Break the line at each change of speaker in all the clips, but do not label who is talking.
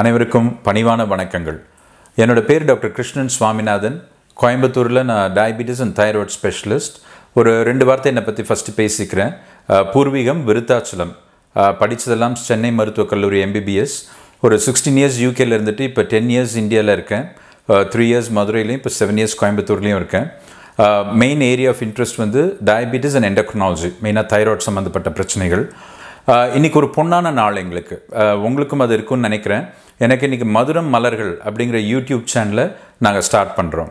அனைவருக்கும் பணிவான வணக்கங்கள். என்னோட பேர் டாக்டர் கிருஷ்ணன் சுவாமிநாதன். கோயம்புத்தூரில் நான் டயபிட்டிஸ் அண்ட் தைராய்டு ஸ்பெஷலிஸ்ட் ஒரு ரெண்டு வார்த்தை என்னை பற்றி ஃபஸ்ட்டு பேசிக்கிறேன். பூர்வீகம் விருத்தாச்சலம். படித்ததெல்லாம் சென்னை மருத்துவக் கல்லூரி எம்பிபிஎஸ் ஒரு சிக்ஸ்டீன் இயர்ஸ் யூகேல இருந்துட்டு இப்போ டென் இயர்ஸ் இந்தியாவில் இருக்கேன். த்ரீ இயர்ஸ் மதுரையிலையும் இப்போ செவன் இயர்ஸ் கோயம்புத்தூர்லேயும் இருக்கேன். மெயின் ஏரியா ஆஃப் இன்ட்ரெஸ்ட் வந்து டயபிட்டிஸ் அண்ட் எண்டக்ரோனாலஜி மெயினாக தைராய்டு சம்மந்தப்பட்ட பிரச்சனைகள். இன்றைக்கி இன்னைக்கு ஒரு பொன்னான நாள் எங்களுக்கு. உங்களுக்கும் அது இருக்கும்னு நினைக்கிறேன். எனக்கு இன்றைக்கி மதுரம் மலர்கள் அப்படிங்கிற யூடியூப் சேனலை நாங்கள் ஸ்டார்ட் பண்ணுறோம்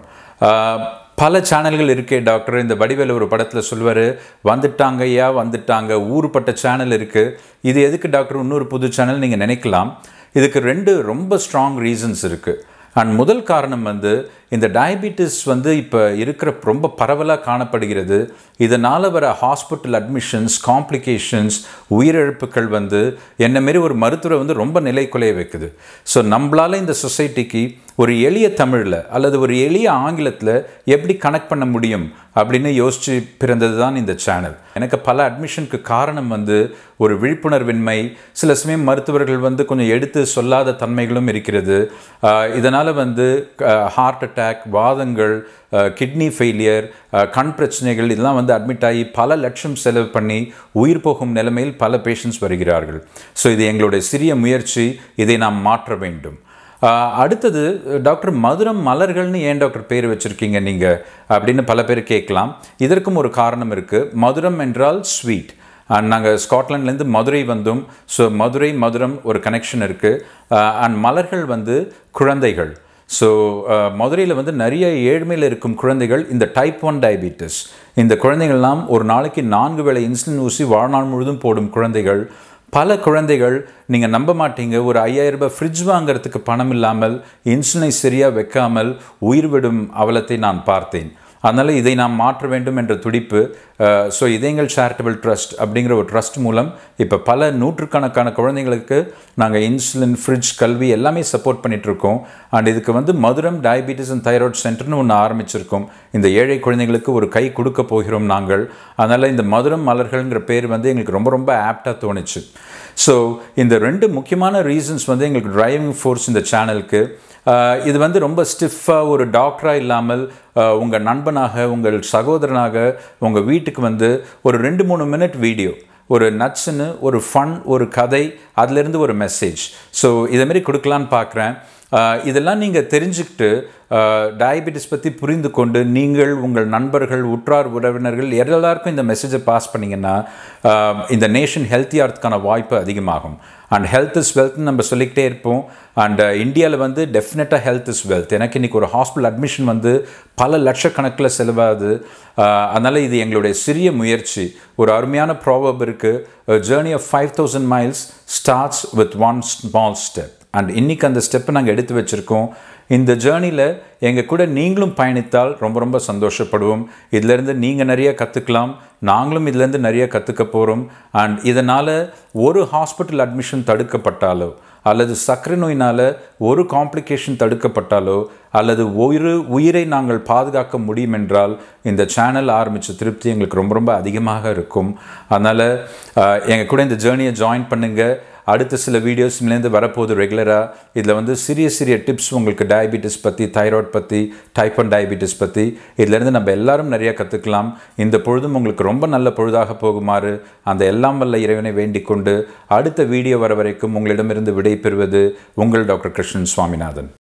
பல சேனல்கள் இருக்கே டாக்டர். இந்த வடிவேல ஒரு படத்தில் சொல்வார் வந்துட்டாங்க ஐயா வந்துட்டாங்க. ஊறுப்பட்ட சேனல் இருக்குது இது எதுக்கு டாக்டர்? இன்னொரு புது சேனல் நீங்கள் நினைக்கலாம். இதுக்கு ரெண்டு ரொம்ப ஸ்ட்ராங் ரீசன்ஸ் இருக்குது அண்ட் முதல் காரணம் வந்து இந்த டயபிட்டிஸ் வந்து இப்போ இருக்கிற ரொம்ப பரவலாக காணப்படுகிறது. இதனால் வர ஹாஸ்பிட்டல் அட்மிஷன்ஸ் காம்ப்ளிகேஷன்ஸ் உயிரிழப்புகள் வந்து என்னமாரி ஒரு மருத்துவரை வந்து ரொம்ப நிலை குலைய வைக்குது. ஸோ நம்மளால் இந்த சொசைட்டிக்கு ஒரு எளிய தமிழில் அல்லது ஒரு எளிய ஆங்கிலத்தில் எப்படி கனெக்ட் பண்ண முடியும் அப்படின்னு யோசித்து பிறந்தது தான் இந்த சேனல் எனக்கு பல அட்மிஷனுக்கு காரணம் வந்து ஒரு விழிப்புணர்வின்மை சில சமயம் மருத்துவர்கள் வந்து கொஞ்சம் எடுத்து சொல்லாத தன்மைகளும் இருக்கிறது. இதனால் வந்து ஹார்ட் அட்டாக் வாதங்கள் கிட்னி ஃபெயிலியர் கண் பிரச்சனைகள் இதெல்லாம் வந்து அட்மிட் ஆகி பல லட்சம் செலவு பண்ணி உயிர் போகும் நிலைமையில் பல பேஷண்ட்ஸ் வருகிறார்கள். ஸோ இது எங்களுடைய சிறிய முயற்சி. இதை நாம் மாற்ற வேண்டும். அடுத்தது டாக்டர் மதுரம் மலர்கள்னு ஏன் டாக்டர் பேர் வச்சுருக்கீங்க நீங்கள் அப்படின்னு பல பேர் கேட்கலாம். இதற்கும் ஒரு காரணம் இருக்குது மதுரம் என்றால் ஸ்வீட் அண்ட் நாங்கள் ஸ்காட்லாண்ட்லேருந்து மதுரை வந்தோம் ஸோ மதுரை மதுரம் ஒரு கனெக்ஷன் இருக்குது அண்ட் மலர்கள் வந்து குழந்தைகள். ஸோ மதுரையில் வந்து நிறைய ஏழ்மையில் இருக்கும் குழந்தைகள் இந்த டைப் ஒன் டயபிட்டிஸ் இந்த குழந்தைகள்லாம் ஒரு நாளைக்கு நான்கு வேளை இன்சுலின் ஊசி வாழ்நாள் முழுதும் போடும் குழந்தைகள். பல குழந்தைகள் நீங்கள் நம்ப மாட்டீங்க. ஒரு ஐயாயிரம் ரூபாய் ஃப்ரிட்ஜ் வாங்குறதுக்கு பணம் இல்லாமல் இன்சுலினை சரியாக வைக்காமல் உயிர் விடும் அவலத்தை நான் பார்த்தேன். அதனால் இதை நாம் மாற்ற வேண்டும் என்ற துடிப்பு Uh, so Idhayangal charitable trust அப்படிங்கிற ஒரு ட்ரஸ்ட் மூலம் இப்போ பல நூற்றுக்கணக்கான குழந்தைங்களுக்கு நாங்கள் இன்சுலின் ஃப்ரிட்ஜ் கல்வி எல்லாமே சப்போர்ட் பண்ணிகிட்ருக்கோம் அண்ட் இதுக்கு வந்து மதுரம் டயபிட்டிஸ் அண்ட் தைராய்டு சென்டர்னு ஒன்று ஆரம்பிச்சிருக்கோம். இந்த ஏழை குழந்தைங்களுக்கு ஒரு கை கொடுக்க போகிறோம் நாங்கள். அதனால் இந்த மதுரம் மலர்கள்ங்கிற பேர் வந்து எங்களுக்கு ரொம்ப ரொம்ப ஆப்டாக தோணுச்சு. ஸோ இந்த ரெண்டு முக்கியமான ரீசன்ஸ் வந்து எங்களுக்கு டிரைவிங் ஃபோர்ஸ் இந்த சேனலுக்கு uh, இது வந்து ரொம்ப ஸ்டிஃபாக ஒரு டாக்டராக இல்லாமல் uh, உங்கள் நண்பனாக உங்கள் சகோதரனாக உங்கள் வீட்டு வீட்டுக்கு வந்து ஒரு ரெண்டு மூணு மினிட் வீடியோ ஒரு நட்ஸ்னு ஒரு ஃபன் ஒரு கதை அதுலேருந்து ஒரு மெசேஜ் ஸோ இதேமாரி கொடுக்கலான்னு பார்க்குறேன். இதெல்லாம் நீங்கள் தெரிஞ்சுக்கிட்டு டயபெட்டிஸ் பற்றி புரிந்து கொண்டு நீங்கள் உங்கள் நண்பர்கள் உற்றார் உறவினர்கள் எல்லாருக்கும் இந்த மெசேஜை பாஸ் பண்ணிங்கன்னா இந்த நேஷன் ஹெல்த்தியாகிறதுக்கான வாய்ப்பு அதிகமாகும். அண்ட் ஹெல்த் இஸ் வெல்த்னு நம்ம சொல்லிக்கிட்டே இருப்போம். அண்ட் இந்தியாவில் வந்து டெஃபினட்டாக ஹெல்த் இஸ் வெல்த் எனக்கு இன்றைக்கி ஒரு ஹாஸ்பிட்டல் அட்மிஷன் வந்து பல லட்சக்கணக்கில் செலவாகுது. அதனால் இது எங்களுடைய சிறிய முயற்சி. ஒரு அருமையான ப்ராபப் இருக்குது journey of five thousand miles starts with one small step and இன்றைக்கி அந்த ஸ்டெப்பை நாங்கள் எடுத்து வச்சுருக்கோம். இந்த ஜேர்னியில் எங்கள் கூட நீங்களும் பயணித்தால் ரொம்ப ரொம்ப சந்தோஷப்படுவோம். இதிலேருந்து நீங்கள் நிறைய கற்றுக்கலாம் நாங்களும் இதுலேருந்து நிறைய கற்றுக்க போகிறோம் அண்ட் இதனால் ஒரு ஹாஸ்பிட்டல் அட்மிஷன் தடுக்கப்பட்டாலோ அல்லது சர்க்கரை நோயினால் ஒரு காம்ப்ளிகேஷன் தடுக்கப்பட்டாலோ அல்லது ஒரு உயிரை நாங்கள் பாதுகாக்க முடியும் என்றால் இந்த சேனல் ஆரம்பித்த திருப்தி எங்களுக்கு ரொம்ப ரொம்ப அதிகமாக இருக்கும். அதனால் எங்கள் கூட இந்த ஜேர்னியை ஜாயின் பண்ணுங்கள் அடுத்த சில வீடியோஸ்லேருந்து வரப்போகுது ரெகுலராக இதில் வந்து சிறிய சிறிய டிப்ஸ் உங்களுக்கு டயபிட்டிஸ் பற்றி தைராய்ட் பற்றி டைப் ஒன் டயபிட்டிஸ் பற்றி இதிலேருந்து நம்ம எல்லாரும் நிறையா கற்றுக்கலாம் இந்த பொழுதும் உங்களுக்கு ரொம்ப நல்ல பொழுதாக போகுமாறு அந்த எல்லாம் வல்ல இறைவனை வேண்டிக் கொண்டு அடுத்த வீடியோ வர வரைக்கும் உங்களிடமிருந்து விடை பெறுவது உங்கள் டாக்டர் கிருஷ்ணன் சுவாமிநாதன்.